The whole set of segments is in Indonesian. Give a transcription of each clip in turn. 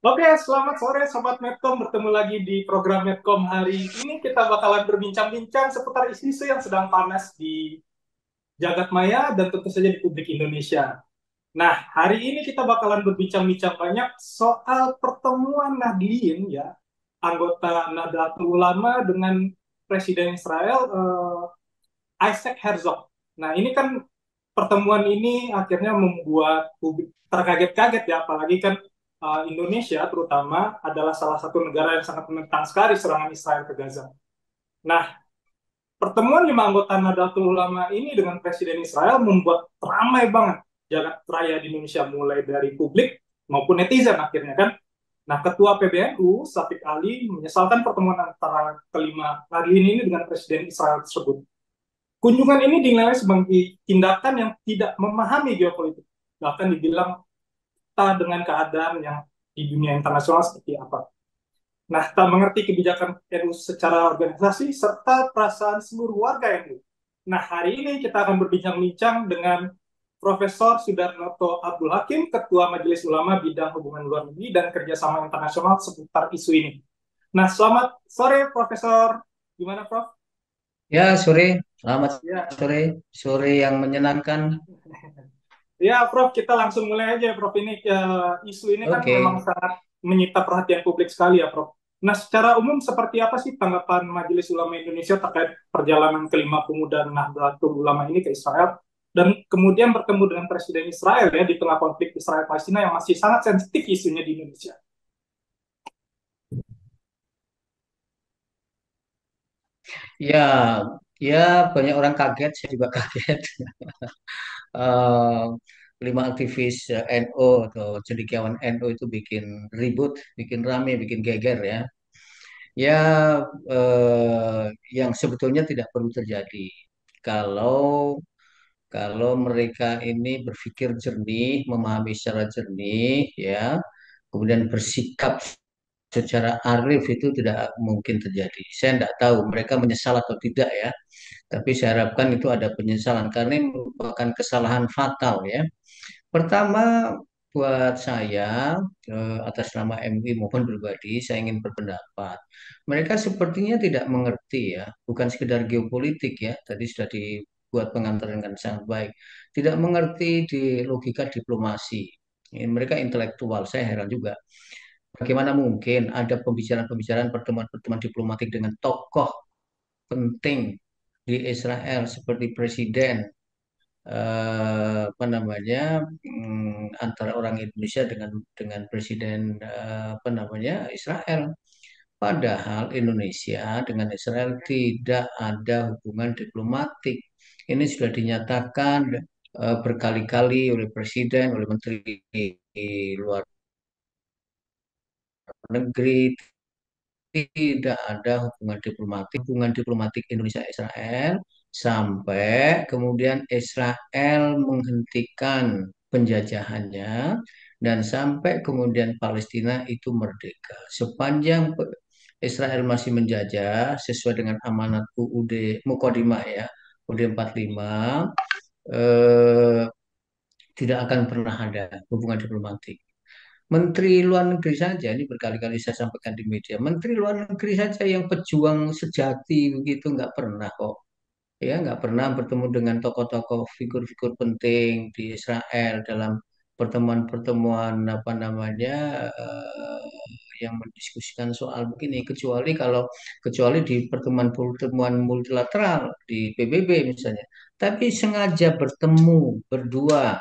Oke, selamat sore Sobat Medcom. Bertemu lagi di program Medcom hari ini. Kita bakalan berbincang-bincang seputar isu-isu yang sedang panas di jagat maya dan tentu saja di publik Indonesia. Nah, hari ini kita bakalan berbincang-bincang banyak soal pertemuan Nahdliyin ya, anggota Nahdlatul Ulama dengan Presiden Israel uh, Isaac Herzog. Nah, ini kan pertemuan ini akhirnya membuat publik terkaget-kaget ya, apalagi kan uh, Indonesia terutama adalah salah satu negara yang sangat menentang sekali serangan Israel ke Gaza. Nah, pertemuan lima anggota Nahdlatul Ulama ini dengan Presiden Israel membuat ramai banget jagat raya di Indonesia mulai dari publik maupun netizen akhirnya kan. Nah, Ketua PBNU Safik Ali menyesalkan pertemuan antara kelima lagi ini dengan Presiden Israel tersebut. Kunjungan ini dinilai sebagai tindakan yang tidak memahami geopolitik. Bahkan dibilang kita dengan keadaan yang di dunia internasional seperti apa. Nah, tak mengerti kebijakan NU secara organisasi serta perasaan seluruh warga NU. Nah, hari ini kita akan berbincang-bincang dengan Profesor Sudarnoto Abdul Hakim, Ketua Majelis Ulama Bidang Hubungan Luar Negeri dan Kerjasama Internasional seputar isu ini. Nah, selamat sore Profesor. Gimana Prof? Ya, sore. Selamat ya. sore. Sore yang menyenangkan. Ya, Prof, kita langsung mulai aja, Prof. Ini uh, isu ini okay. kan memang sangat menyita perhatian publik sekali ya, Prof. Nah, secara umum seperti apa sih tanggapan Majelis Ulama Indonesia terkait perjalanan kelima pemuda Nahdlatul Ulama ini ke Israel dan kemudian bertemu dengan Presiden Israel ya di tengah konflik Israel Palestina yang masih sangat sensitif isunya di Indonesia. Ya, ya banyak orang kaget, saya juga kaget. Uh, lima aktivis eh, NU atau cendekiawan NU itu bikin ribut, bikin rame, bikin geger ya. Ya, uh, yang sebetulnya tidak perlu terjadi kalau kalau mereka ini berpikir jernih, memahami secara jernih, ya, kemudian bersikap secara arif itu tidak mungkin terjadi. Saya tidak tahu mereka menyesal atau tidak ya. Tapi saya harapkan itu ada penyesalan karena ini merupakan kesalahan fatal ya. Pertama buat saya eh, atas nama MUI maupun pribadi saya ingin berpendapat mereka sepertinya tidak mengerti ya bukan sekedar geopolitik ya tadi sudah dibuat pengantar dengan sangat baik tidak mengerti di logika diplomasi mereka intelektual saya heran juga bagaimana mungkin ada pembicaraan-pembicaraan pertemuan-pertemuan diplomatik dengan tokoh penting di Israel seperti presiden eh, apa namanya hmm, antara orang Indonesia dengan dengan presiden eh, apa namanya Israel. Padahal Indonesia dengan Israel tidak ada hubungan diplomatik. Ini sudah dinyatakan eh, berkali-kali oleh presiden, oleh menteri luar negeri tidak ada hubungan diplomatik hubungan diplomatik Indonesia Israel sampai kemudian Israel menghentikan penjajahannya dan sampai kemudian Palestina itu merdeka. Sepanjang Israel masih menjajah sesuai dengan amanat UUD Mukodimah ya, UUD 45 eh, tidak akan pernah ada hubungan diplomatik. Menteri Luar Negeri saja, ini berkali-kali saya sampaikan di media, Menteri Luar Negeri saja yang pejuang sejati begitu nggak pernah kok. Ya, nggak pernah bertemu dengan tokoh-tokoh figur-figur penting di Israel dalam pertemuan-pertemuan apa namanya uh, yang mendiskusikan soal begini kecuali kalau kecuali di pertemuan-pertemuan multilateral di PBB misalnya tapi sengaja bertemu berdua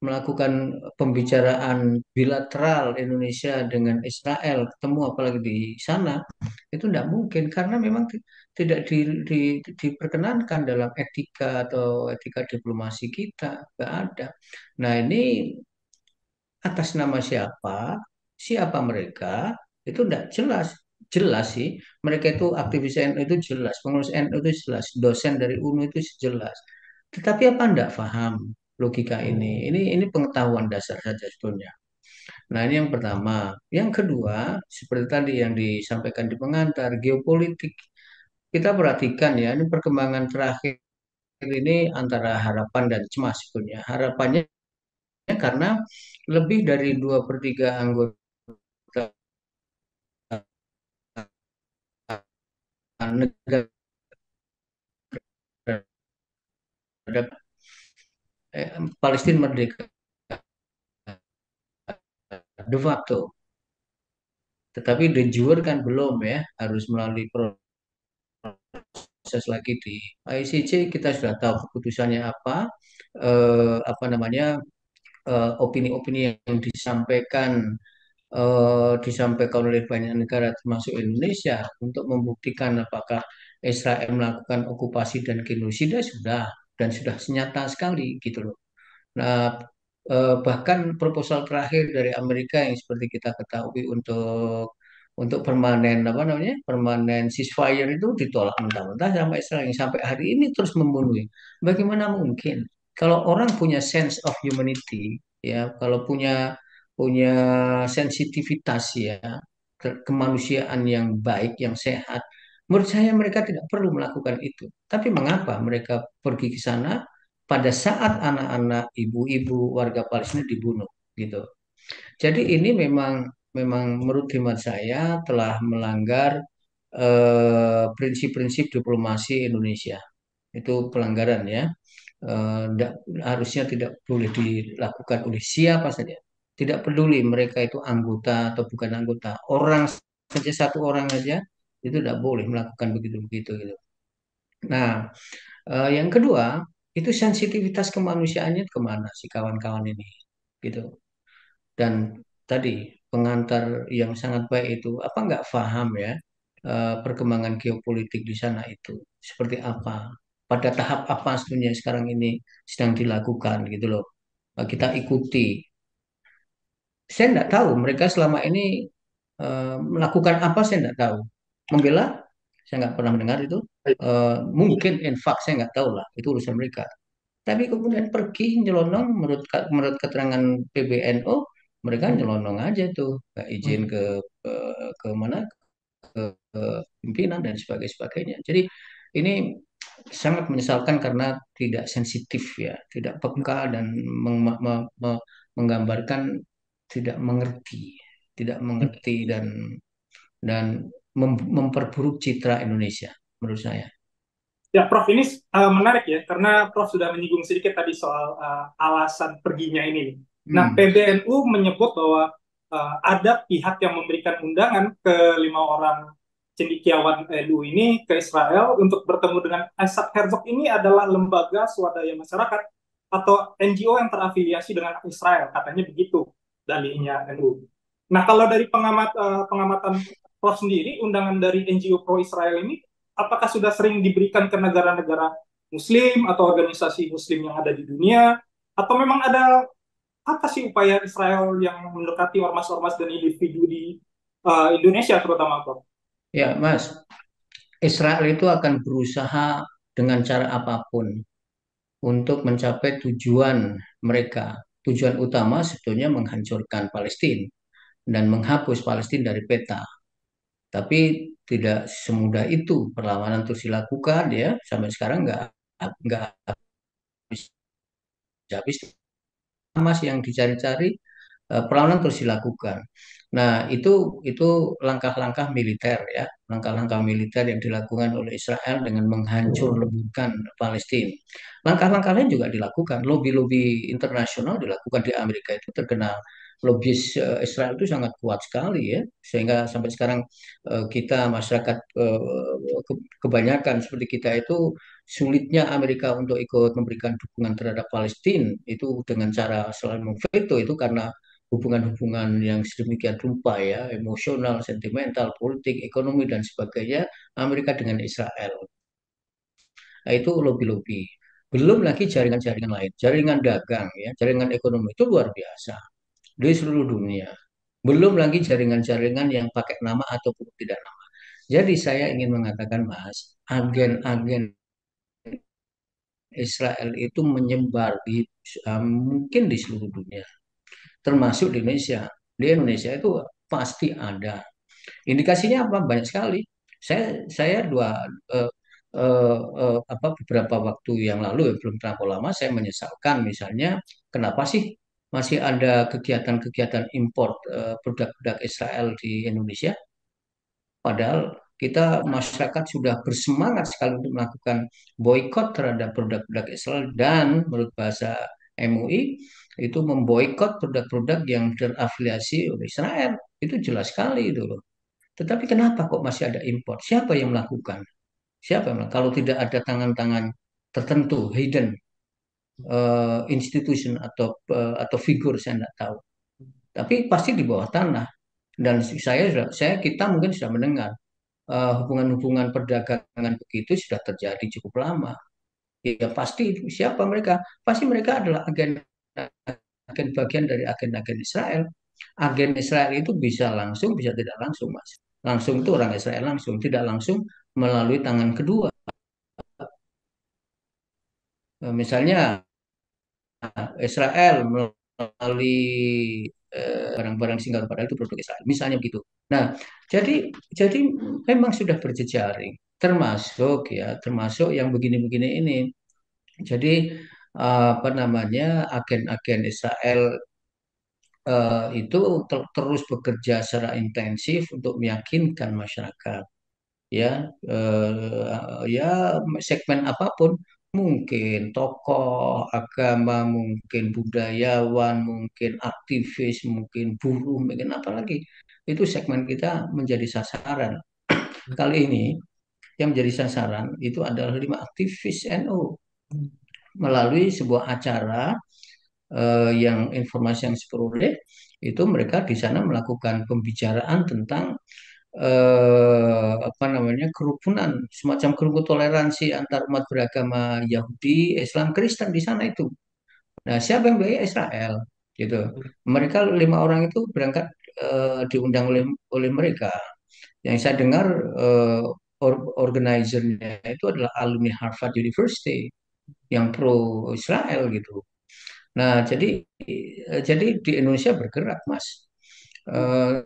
melakukan pembicaraan bilateral Indonesia dengan Israel ketemu apalagi di sana itu tidak mungkin. Karena memang tidak di, di, diperkenankan dalam etika atau etika diplomasi kita nggak ada. Nah ini atas nama siapa, siapa mereka itu tidak jelas. Jelas sih mereka itu aktivis NU itu jelas pengurus NU itu jelas dosen dari UNU itu jelas. Tetapi apa tidak paham logika ini. Ini ini pengetahuan dasar saja sebetulnya. Nah, ini yang pertama. Yang kedua, seperti tadi yang disampaikan di pengantar, geopolitik. Kita perhatikan ya, ini perkembangan terakhir ini antara harapan dan cemas sebetulnya. Harapannya karena lebih dari dua per tiga anggota negara eh, Palestina merdeka. De facto. Tetapi de jure kan belum ya, harus melalui proses lagi di ICC kita sudah tahu keputusannya apa, eh, apa namanya eh, opini-opini yang disampaikan eh, disampaikan oleh banyak negara termasuk Indonesia untuk membuktikan apakah Israel melakukan okupasi dan genosida sudah dan sudah nyata sekali gitu loh. Nah, eh, bahkan proposal terakhir dari Amerika yang seperti kita ketahui untuk untuk permanen apa namanya permanen ceasefire itu ditolak mentah-mentah sama Israel yang sampai hari ini terus membunuh. Bagaimana mungkin kalau orang punya sense of humanity ya kalau punya punya sensitivitas ya ke- kemanusiaan yang baik yang sehat menurut saya mereka tidak perlu melakukan itu. Tapi mengapa mereka pergi ke sana pada saat anak-anak, ibu-ibu warga Palestina dibunuh gitu. Jadi ini memang memang menurut hemat saya telah melanggar eh, prinsip-prinsip diplomasi Indonesia. Itu pelanggaran ya. Eh, harusnya tidak boleh dilakukan oleh siapa saja. Tidak peduli mereka itu anggota atau bukan anggota. Orang saja satu orang saja itu tidak boleh melakukan begitu-begitu gitu. Nah, eh, yang kedua itu sensitivitas kemanusiaannya ke mana si kawan-kawan ini gitu. Dan tadi pengantar yang sangat baik itu apa nggak paham ya eh, perkembangan geopolitik di sana itu seperti apa, pada tahap apa sebenarnya sekarang ini sedang dilakukan gitu loh. Eh, Kita ikuti. Saya nggak tahu mereka selama ini eh, melakukan apa saya nggak tahu. Membela saya nggak pernah mendengar itu. Eh, mungkin in fact saya nggak tahu lah. Itu urusan mereka. Tapi kemudian pergi nyelonong menurut menurut keterangan PBNU mereka nyelonong aja tuh. Nggak izin ke ke, ke mana ke, ke pimpinan dan sebagainya sebagainya. Jadi ini sangat menyesalkan karena tidak sensitif ya, tidak peka dan meng- me- me- menggambarkan tidak mengerti, tidak mengerti dan dan mem- memperburuk citra Indonesia menurut saya. Ya, Prof, ini uh, menarik ya, karena Prof sudah menyinggung sedikit tadi soal uh, alasan perginya ini. Nah, Hmm. PBNU menyebut bahwa uh, ada pihak yang memberikan undangan ke lima orang cendekiawan NU ini ke Israel untuk bertemu dengan Isaac Herzog ini adalah lembaga swadaya masyarakat atau NGO yang terafiliasi dengan Israel, katanya begitu dalihnya NU. Nah, kalau dari pengamat uh, pengamatan Prof sendiri, undangan dari NGO pro Israel ini apakah sudah sering diberikan ke negara-negara Muslim atau organisasi Muslim yang ada di dunia, atau memang ada apa sih upaya Israel yang mendekati ormas-ormas dan individu di uh, Indonesia terutama, Prof? Ya, Mas, Israel itu akan berusaha dengan cara apa pun untuk mencapai tujuan mereka. Tujuan utama sebetulnya menghancurkan Palestina dan menghapus Palestina dari peta. Tapi tidak semudah itu perlawanan terus dilakukan ya. Sampai sekarang nggak nggak habis. Hamas yang dicari-cari eh, perlawanan terus dilakukan. Nah, itu itu langkah-langkah militer ya, langkah-langkah militer yang dilakukan oleh Israel dengan menghancur leburkan Palestina. Langkah-langkah lain juga dilakukan, lobby-lobby internasional dilakukan di Amerika itu terkenal lobis eh, Israel itu sangat kuat sekali ya, sehingga sampai sekarang eh, kita masyarakat ke- kebanyakan seperti kita itu sulitnya Amerika untuk ikut memberikan dukungan terhadap Palestina itu dengan cara selalu memveto itu karena hubungan-hubungan yang sedemikian rupa ya, emosional, sentimental, politik, ekonomi dan sebagainya Amerika dengan Israel. Nah, itu lobby-lobby. Belum lagi jaringan-jaringan lain, jaringan dagang ya, jaringan ekonomi itu luar biasa di seluruh dunia. Belum lagi jaringan-jaringan yang pakai nama ataupun tidak nama. Jadi saya ingin mengatakan Mas, agen-agen Israel itu menyebar di uh, mungkin di seluruh dunia, termasuk di Indonesia. Di Indonesia itu pasti ada. Indikasinya apa? Banyak sekali. Saya saya dua uh, uh, uh, apa beberapa waktu yang lalu ya belum terlalu lama saya menyesalkan misalnya kenapa sih masih ada kegiatan-kegiatan impor uh, produk-produk Israel di Indonesia? Padahal kita masyarakat sudah bersemangat sekali untuk melakukan boykot terhadap produk-produk Israel dan menurut bahasa MUI itu memboikot produk-produk yang terafiliasi oleh Israel. Itu jelas sekali itu loh. Tetapi kenapa kok masih ada impor? Siapa yang melakukan? Siapa yang melakukan? Kalau tidak ada tangan-tangan tertentu, hidden uh, institution atau uh, atau figur saya tidak tahu. Tapi pasti di bawah tanah. Dan saya saya kita mungkin sudah mendengar uh, hubungan-hubungan perdagangan begitu sudah terjadi cukup lama. Ya pasti siapa mereka? Pasti mereka adalah agen agen bagian dari agen-agen Israel. Agen Israel itu bisa langsung, bisa tidak langsung, Mas. Langsung itu orang Israel langsung, tidak langsung melalui tangan kedua. Misalnya Israel melalui barang-barang eh, Singapura padahal itu produk Israel. Misalnya begitu. Nah, jadi jadi memang sudah berjejaring, termasuk ya, termasuk yang begini-begini ini. Jadi apa namanya agen-agen Israel uh, itu ter terus bekerja secara intensif untuk meyakinkan masyarakat ya uh, ya segmen apa pun mungkin tokoh agama mungkin budayawan mungkin aktivis mungkin buruh mungkin apa lagi itu segmen kita menjadi sasaran. Kali ini yang menjadi sasaran itu adalah lima aktivis NU melalui sebuah acara uh, yang informasi yang diperoleh itu mereka di sana melakukan pembicaraan tentang uh, apa namanya kerukunan semacam kerupuk toleransi antar umat beragama Yahudi, Islam, Kristen di sana itu. Nah, siapa yang biaya Israel gitu. Mereka lima orang itu berangkat uh, diundang oleh oleh mereka. Yang saya dengar uh, or, organizernya itu adalah alumni Harvard University yang pro Israel gitu. Nah, jadi eh, jadi di Indonesia bergerak, Mas. Uh,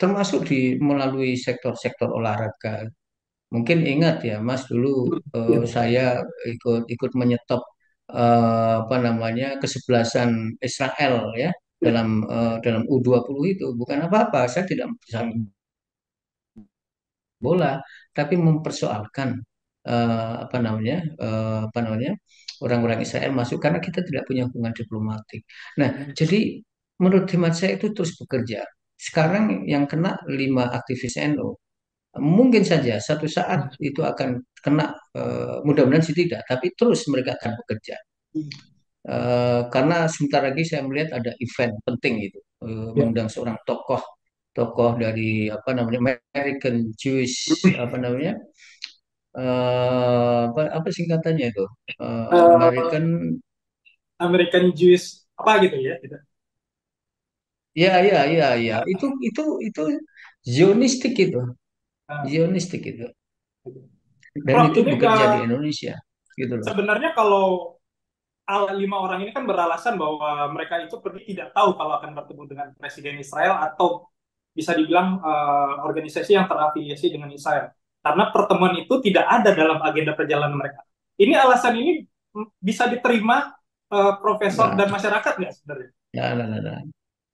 termasuk di melalui sektor-sektor olahraga. Mungkin ingat ya, Mas, dulu uh, saya ikut ikut menyetop uh, apa namanya kesebelasan Israel ya dalam uh, dalam U20 itu bukan apa-apa. Saya tidak bisa bola, tapi mempersoalkan uh, apa namanya uh, apa namanya orang-orang Israel masuk karena kita tidak punya hubungan diplomatik. Nah, jadi menurut hemat saya itu terus bekerja. Sekarang yang kena lima aktivis NU, mungkin saja satu saat itu akan kena, uh, mudah-mudahan sih tidak, tapi terus mereka akan bekerja. Uh, karena sebentar lagi saya melihat ada event penting itu, uh, mengundang seorang tokoh tokoh dari apa namanya American Jewish apa namanya uh, apa, apa singkatannya itu? Uh, American American Jewish apa gitu ya gitu. Ya ya ya ya itu itu itu Zionistik itu uh. Zionistik itu dan Prof, itu bekerja ke, di Indonesia gitu loh. Sebenarnya kalau lima orang ini kan beralasan bahwa mereka itu pergi tidak tahu kalau akan bertemu dengan Presiden Israel atau bisa dibilang uh, organisasi yang terafiliasi dengan Israel. Karena pertemuan itu tidak ada dalam agenda perjalanan mereka. Ini alasan ini bisa diterima uh, profesor nah. dan masyarakat nggak sebenarnya? Ya, nah, nah, nah.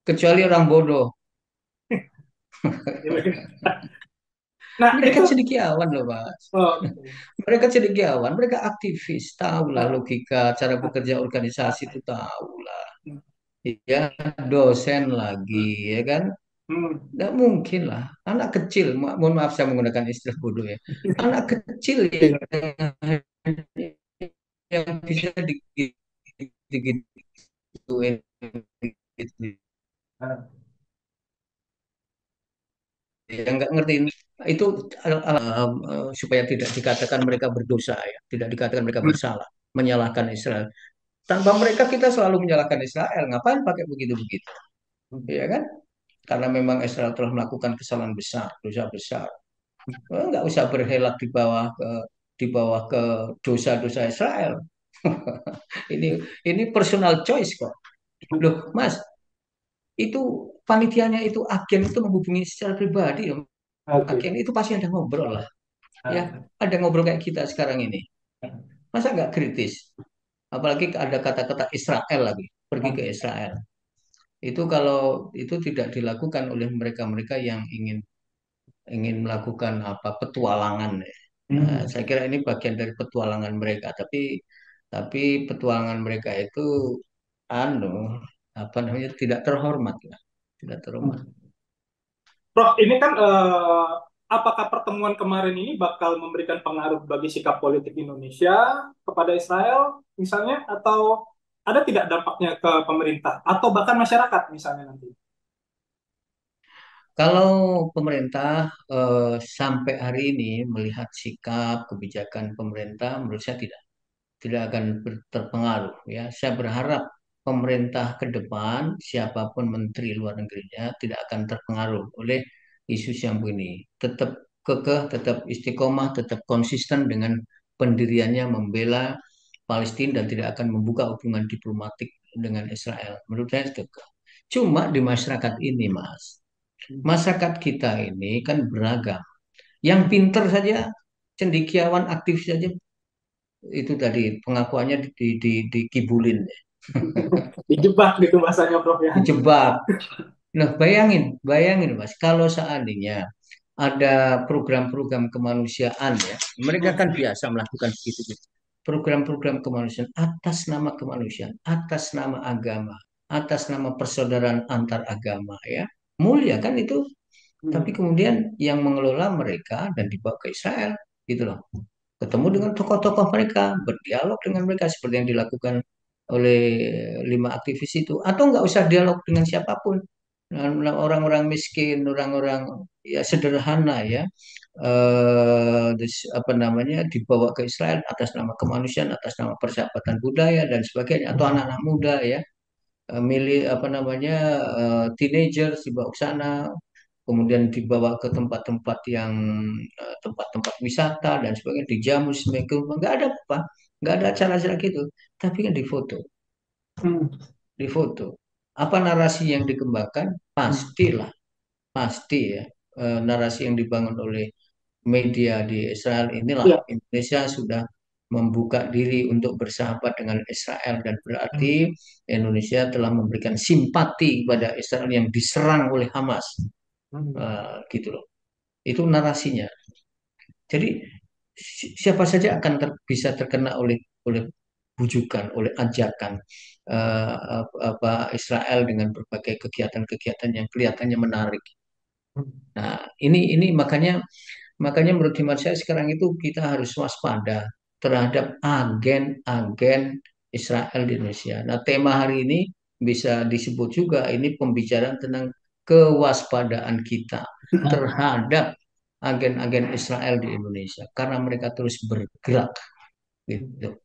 Kecuali orang bodoh. nah, mereka itu... cendekiawan loh, Mas. Oh, mereka cendekiawan, mereka aktivis, tahulah logika cara bekerja organisasi itu tahulah. Hmm. Ya, dosen lagi, ya kan? Hmm. Nggak mungkin lah. Anak kecil, mohon maaf saya menggunakan istilah bodoh ya. Anak kecil yang, yang bisa digituin yang nggak ngerti itu uh, supaya tidak dikatakan mereka berdosa ya, tidak dikatakan mereka bersalah, menyalahkan Israel. Tanpa mereka kita selalu menyalahkan Israel. Ngapain pakai begitu-begitu? Ya kan? karena memang Israel telah melakukan kesalahan besar, dosa besar. Enggak usah berhelat di bawah ke di bawah ke dosa-dosa Israel. ini ini personal choice kok. Loh, Mas, itu panitianya itu agen itu menghubungi secara pribadi ya. Okay. Agen itu pasti ada ngobrol lah. Ya, ada ngobrol kayak kita sekarang ini. Masa nggak kritis? Apalagi ada kata-kata Israel lagi, pergi ke Israel. Itu kalau itu tidak dilakukan oleh mereka-mereka yang ingin ingin melakukan apa petualangan. ya. Nah, Hmm. saya kira ini bagian dari petualangan mereka, tapi tapi petualangan mereka itu anu apa namanya tidak terhormat lah, tidak terhormat. Prof, ini kan eh, apakah pertemuan kemarin ini bakal memberikan pengaruh bagi sikap politik Indonesia kepada Israel misalnya atau ada tidak dampaknya ke pemerintah atau bahkan masyarakat misalnya nanti? Kalau pemerintah eh, sampai hari ini melihat sikap kebijakan pemerintah, menurut saya tidak tidak akan terpengaruh ya. Saya berharap pemerintah ke depan siapa pun menteri luar negerinya tidak akan terpengaruh oleh isu Syambu ini. Tetap kekeh, tetap istiqomah, tetap konsisten dengan pendiriannya membela Palestina dan tidak akan membuka hubungan diplomatik dengan Israel. Menurut saya kekeh. Cuma di masyarakat ini, Mas, masyarakat kita ini kan beragam. Yang pinter saja, cendekiawan aktif saja itu tadi pengakuannya di, di, di, dikibulin, Dijebak gitu bahasanya Prof ya. dijebak. Nah, bayangin, bayangin Mas, kalau seandainya ada program-program kemanusiaan ya, mereka kan biasa melakukan begitu. Program-program kemanusiaan atas nama kemanusiaan, atas nama agama, atas nama persaudaraan antar agama ya. Mulia kan itu, tapi kemudian yang mengelola mereka dan dibawa ke Israel gitu loh. ketemu dengan tokoh-tokoh mereka, berdialog dengan mereka seperti yang dilakukan oleh lima aktivis itu, atau nggak usah dialog dengan siapa pun, orang-orang miskin, orang-orang ya sederhana ya, eh, dis- apa namanya dibawa ke Israel atas nama kemanusiaan, atas nama persahabatan budaya dan sebagainya, atau anak-anak muda ya, eh, milih apa namanya eh, teenagers dibawa ke sana, kemudian dibawa ke tempat-tempat yang eh, tempat-tempat wisata dan sebagainya dijamu semacam nggak ada apa nggak ada acara-acara gitu tapi kan difoto Hmm. difoto apa narasi yang dikembangkan? Pastilah. Pasti ya. Eh, narasi yang dibangun oleh media di Israel inilah. Ya. Indonesia sudah membuka diri untuk bersahabat dengan Israel dan berarti Indonesia telah memberikan simpati kepada Israel yang diserang oleh Hamas. Eh, gitu loh. Itu narasinya. Jadi siapa saja akan ter- bisa terkena oleh oleh bujukan, oleh ajakan ap- apa Israel dengan berbagai kegiatan-kegiatan yang kelihatannya menarik. Nah, ini ini makanya makanya menurut hemat saya sekarang itu kita harus waspada terhadap agen-agen Israel di Indonesia. Nah, tema hari ini bisa disebut juga ini pembicaraan tentang kewaspadaan kita terhadap agen-agen Israel di Indonesia karena mereka terus bergerak gitu.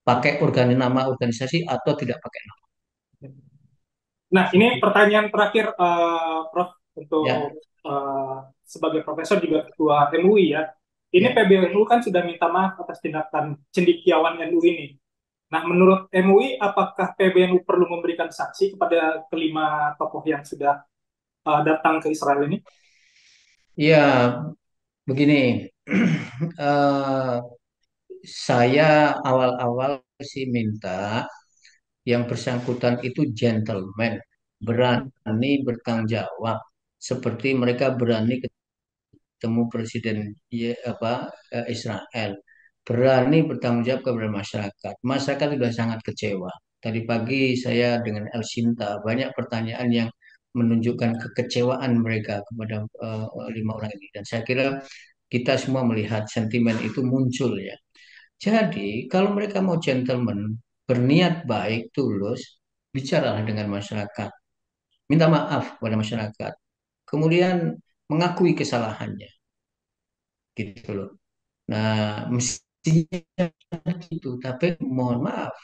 Pakai organi nama organisasi atau tidak pakai nama. Nah, ini pertanyaan terakhir, eh, Prof, Ya, untuk eh, sebagai profesor juga ketua MUI ya. Ini ya. PBNU kan sudah minta maaf atas tindakan cendikiawan NU ini. Nah, menurut MUI, apakah PBNU perlu memberikan saksi kepada kelima tokoh yang sudah eh, datang ke Israel ini? Ya, begini. Eh, saya awal-awal sih minta yang bersangkutan itu gentleman, berani bertanggung jawab, seperti mereka berani ketemu Presiden ya, apa eh, Israel, berani bertanggung jawab kepada masyarakat. Masyarakat sudah sangat kecewa. Tadi pagi saya dengan El Sinta banyak pertanyaan yang menunjukkan kekecewaan mereka kepada eh, lima orang ini, dan saya kira kita semua melihat sentimen itu muncul ya. Jadi, kalau mereka mau gentleman, berniat baik, tulus, bicaralah dengan masyarakat. Minta maaf kepada masyarakat. Kemudian mengakui kesalahannya. Gitu loh. Nah, mestinya gitu. Tapi mohon maaf,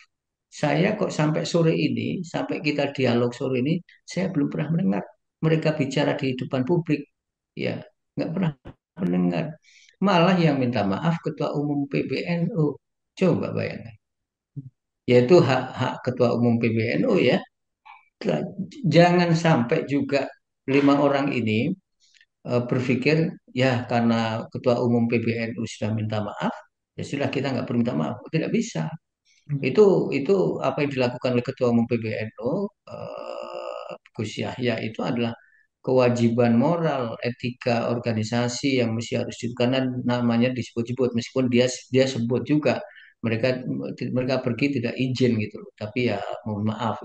saya kok sampai sore ini, sampai kita dialog sore ini, saya belum pernah mendengar mereka bicara di depan publik. Ya, nggak pernah mendengar. Malah yang minta maaf Ketua Umum PBNU. Coba bayangkan. yaitu hak-hak ketua umum PBNU ya. Jangan sampai juga lima orang ini eh, berpikir ya karena ketua umum PBNU sudah minta maaf, ya sudah kita nggak perlu minta maaf. Tidak bisa. Itu itu apa yang dilakukan oleh ketua umum PBNU eh, Gus Yahya itu adalah kewajiban moral, etika organisasi yang mesti harus karena namanya disebut-sebut meskipun dia dia sebut juga mereka mereka pergi tidak izin gitu loh. Tapi ya mohon maaf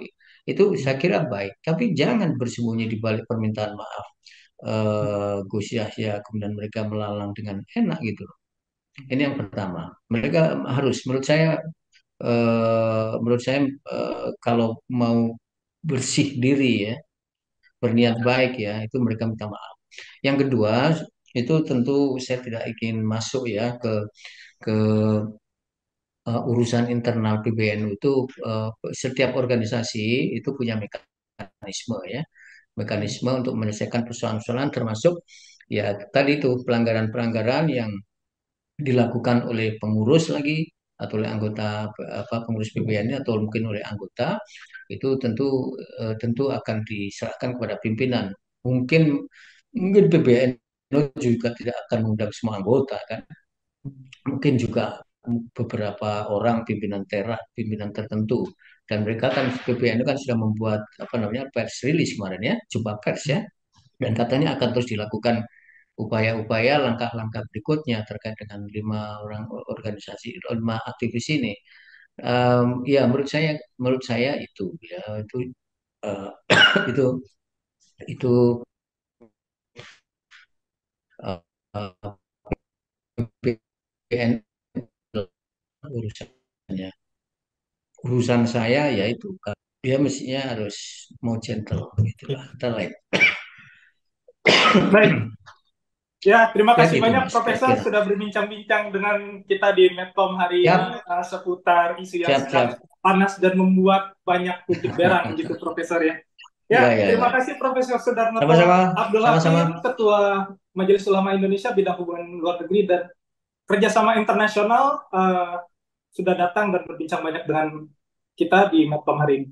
itu saya kira baik. Tapi jangan bersembunyi di balik permintaan maaf. Eh, Gus Yahya kemudian mereka melalang dengan enak gitu loh. Ini yang pertama. Mereka harus menurut saya eh, menurut saya eh, kalau mau bersih diri ya berniat baik ya, itu mereka minta maaf. Yang kedua, itu tentu saya tidak ingin masuk ya ke ke uh, urusan internal PBNU itu uh, setiap organisasi itu punya mekanisme ya, mekanisme untuk menyelesaikan persoalan-persoalan termasuk ya tadi itu pelanggaran-pelanggaran yang dilakukan oleh pengurus lagi atau oleh anggota apa pengurus PBN atau mungkin oleh anggota itu tentu eh, tentu akan diserahkan kepada pimpinan. Mungkin mungkin PBN juga tidak akan mengundang semua anggota kan. Mungkin juga beberapa orang pimpinan tera, pimpinan tertentu dan mereka kan PBN kan sudah membuat apa namanya pers rilis kemarin ya, jumpa pers ya. Dan katanya akan terus dilakukan upaya-upaya langkah-langkah berikutnya terkait dengan lima orang organisasi lima aktivis ini. Um, ya menurut saya menurut saya itu ya itu uh, itu itu uh, urusannya. Urusan saya yaitu dia mestinya harus mau gentle gitulah lain baik Ya, terima ya, kasih gitu, banyak mas, Profesor kira. sudah berbincang-bincang dengan kita di Medcom hari siap. ini uh, seputar isu yang siap, siap. panas dan membuat banyak titik berang gitu Profesor ya. Ya, ya, ya terima ya. kasih Profesor Sudarno Abdul Hakim, Ketua Majelis Ulama Indonesia bidang hubungan luar negeri dan kerjasama internasional uh, sudah datang dan berbincang banyak dengan kita di Medcom hari ini.